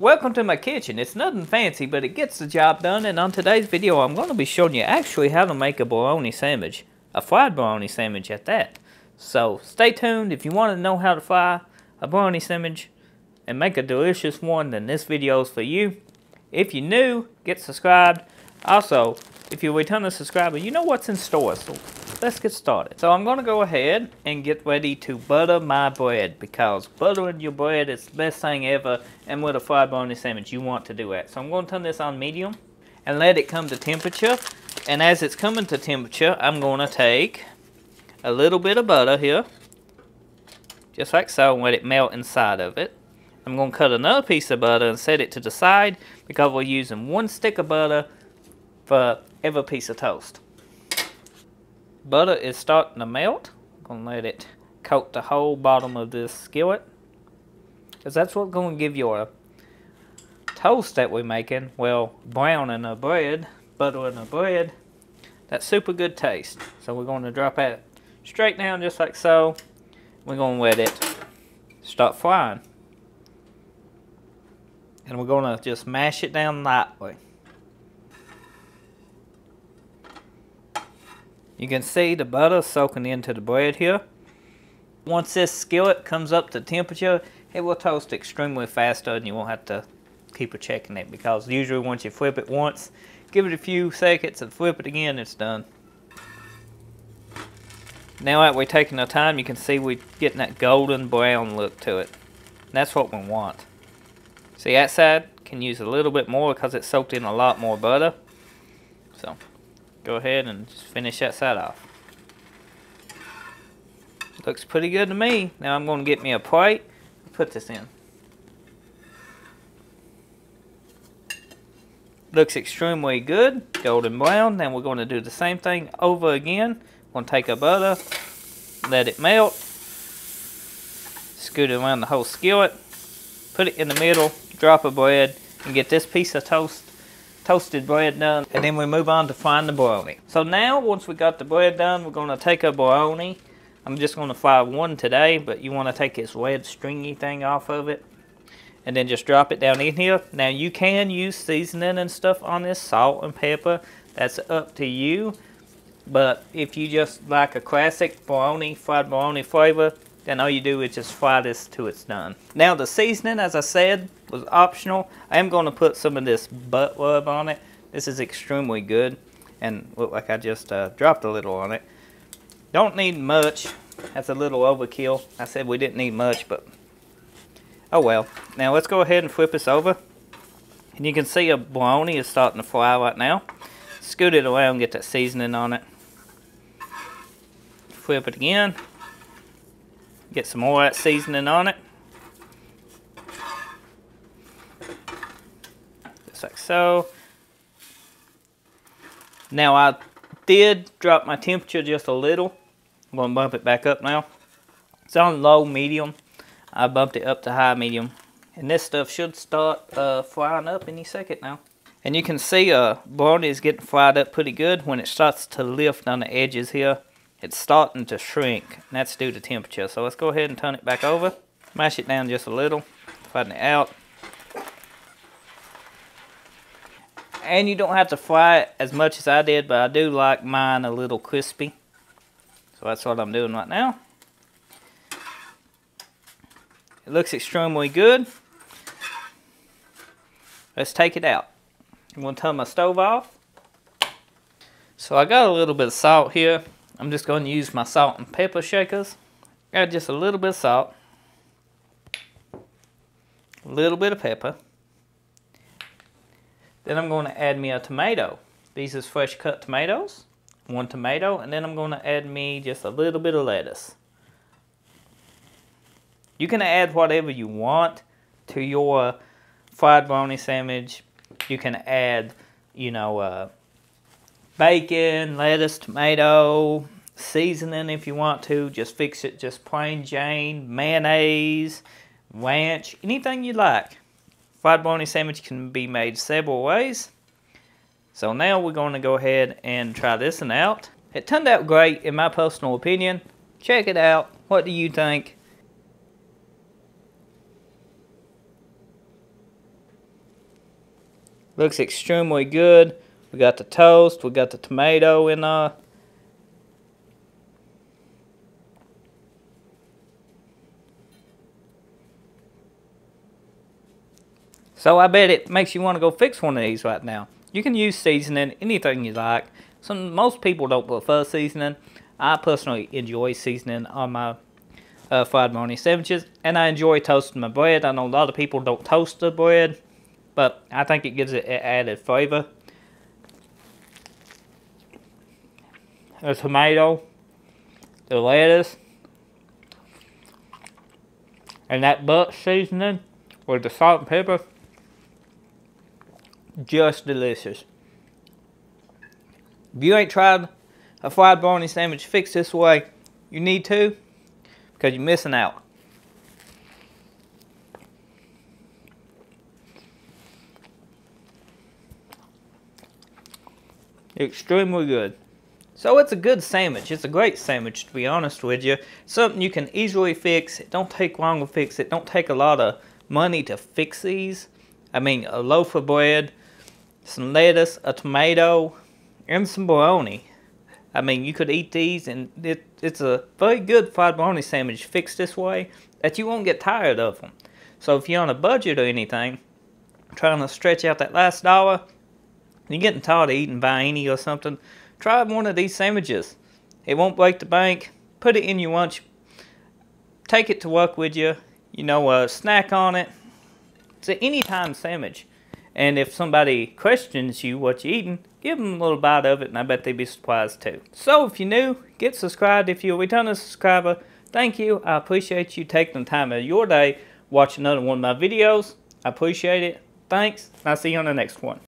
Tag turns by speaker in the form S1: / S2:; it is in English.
S1: Welcome to my kitchen. It's nothing fancy, but it gets the job done. And on today's video, I'm going to be showing you actually how to make a bologna sandwich. A fried bologna sandwich at that. So stay tuned. If you want to know how to fry a bologna sandwich and make a delicious one, then this video is for you. If you're new, get subscribed. Also, if you're a returning subscriber, you know what's in store. So let's get started. So I'm going to go ahead and get ready to butter my bread because buttering your bread is the best thing ever and with a fried bologna sandwich you want to do that. So I'm going to turn this on medium and let it come to temperature and as it's coming to temperature I'm going to take a little bit of butter here just like so and let it melt inside of it. I'm going to cut another piece of butter and set it to the side because we're using one stick of butter for every piece of toast butter is starting to melt. I'm going to let it coat the whole bottom of this skillet. Because that's what's going to give your toast that we're making. Well, brown browning the bread, butter buttering the bread. That super good taste. So we're going to drop that straight down just like so. We're going to let it start frying. And we're going to just mash it down lightly. You can see the butter soaking into the bread here. Once this skillet comes up to temperature, it will toast extremely faster and you won't have to keep checking it because usually once you flip it once, give it a few seconds and flip it again, it's done. Now that we're taking our time, you can see we're getting that golden brown look to it. And that's what we want. See that side can use a little bit more because it soaked in a lot more butter. Go ahead and just finish that side off. Looks pretty good to me. Now I'm going to get me a plate and put this in. Looks extremely good, golden brown. Now we're going to do the same thing over again. We're going to take our butter, let it melt, scoot it around the whole skillet, put it in the middle, drop a bread, and get this piece of toast toasted bread done, and then we move on to frying the bologna. So now, once we got the bread done, we're going to take our bologna. I'm just going to fry one today, but you want to take this red stringy thing off of it, and then just drop it down in here. Now, you can use seasoning and stuff on this, salt and pepper. That's up to you. But if you just like a classic bologna, fried bologna flavor, then all you do is just fry this till it's done. Now the seasoning, as I said, was optional. I am going to put some of this butt rub on it. This is extremely good and look like I just uh, dropped a little on it. Don't need much. That's a little overkill. I said we didn't need much, but oh well. Now let's go ahead and flip this over. And you can see a bologna is starting to fry right now. Scoot it around, get that seasoning on it. Flip it again. Get some more of that seasoning on it. Just like so. Now I did drop my temperature just a little. I'm going to bump it back up now. It's on low medium. I bumped it up to high medium. And this stuff should start uh, frying up any second now. And you can see uh, bologna is getting fried up pretty good when it starts to lift on the edges here it's starting to shrink, and that's due to temperature. So let's go ahead and turn it back over. Mash it down just a little, flatten it out. And you don't have to fry it as much as I did, but I do like mine a little crispy. So that's what I'm doing right now. It looks extremely good. Let's take it out. I'm going to turn my stove off. So I got a little bit of salt here. I'm just going to use my salt and pepper shakers. Add just a little bit of salt. A little bit of pepper. Then I'm going to add me a tomato. These is fresh cut tomatoes. One tomato. And then I'm going to add me just a little bit of lettuce. You can add whatever you want to your fried bologna sandwich. You can add, you know, uh, bacon, lettuce, tomato, seasoning if you want to. Just fix it just plain Jane, mayonnaise, ranch, anything you like. Fried bologna sandwich can be made several ways. So now we're going to go ahead and try this one out. It turned out great in my personal opinion. Check it out. What do you think? Looks extremely good. We got the toast. We got the tomato in uh So I bet it makes you want to go fix one of these right now. You can use seasoning, anything you like. Some most people don't prefer seasoning. I personally enjoy seasoning on my uh, fried bologna sandwiches, and I enjoy toasting my bread. I know a lot of people don't toast the bread, but I think it gives it added flavor. The tomato, the lettuce, and that butt seasoning with the salt and pepper just delicious. If you ain't tried a fried bologna sandwich fixed this way, you need to because you're missing out. Extremely good. So it's a good sandwich. It's a great sandwich to be honest with you. Something you can easily fix. It don't take long to fix. It don't take a lot of money to fix these. I mean, a loaf of bread, some lettuce, a tomato, and some bologna. I mean, you could eat these, and it, it's a very good fried bologna sandwich fixed this way that you won't get tired of them. So if you're on a budget or anything, trying to stretch out that last dollar, you're getting tired of eating Vienna or something, try one of these sandwiches. It won't break the bank. Put it in your lunch. Take it to work with you. You know, uh, snack on it. It's an anytime sandwich. And if somebody questions you what you're eating, give them a little bite of it, and I bet they'd be surprised too. So if you're new, get subscribed. If you're a returning subscriber, thank you. I appreciate you taking the time out of your day watching another one of my videos. I appreciate it. Thanks. I'll see you on the next one.